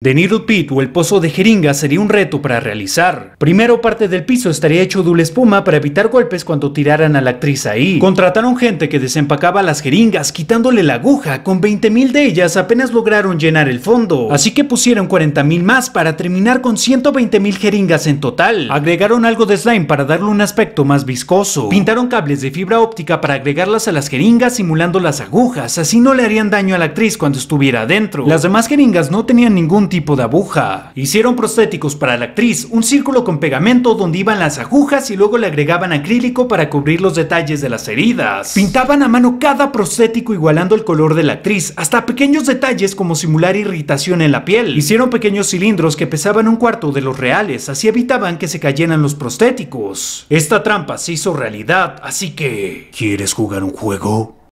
The Needle Pit o el pozo de jeringa sería un reto para realizar. Primero parte del piso estaría hecho de espuma para evitar golpes cuando tiraran a la actriz ahí. Contrataron gente que desempacaba las jeringas quitándole la aguja, con 20.000 de ellas apenas lograron llenar el fondo. Así que pusieron 40.000 más para terminar con 120.000 jeringas en total. Agregaron algo de slime para darle un aspecto más viscoso. Pintaron cables de fibra óptica para agregarlas a las jeringas simulando las agujas, así no le harían daño a la actriz cuando estuviera adentro. Las demás jeringas no tenían ningún tipo de aguja. Hicieron prostéticos para la actriz, un círculo con pegamento donde iban las agujas y luego le agregaban acrílico para cubrir los detalles de las heridas. Pintaban a mano cada prostético igualando el color de la actriz, hasta pequeños detalles como simular irritación en la piel. Hicieron pequeños cilindros que pesaban un cuarto de los reales, así evitaban que se cayeran los prostéticos. Esta trampa se hizo realidad, así que... ¿Quieres jugar un juego?